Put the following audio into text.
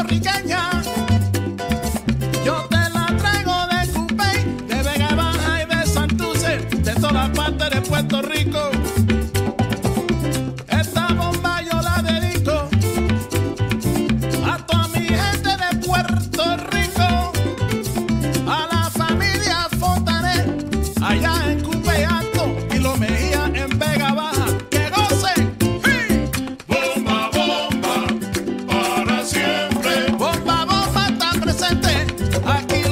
puertorriqueña. Yo te la traigo de Cupey, de Vega Baja y de Santurce, de todas partes de Puerto Rico. I keep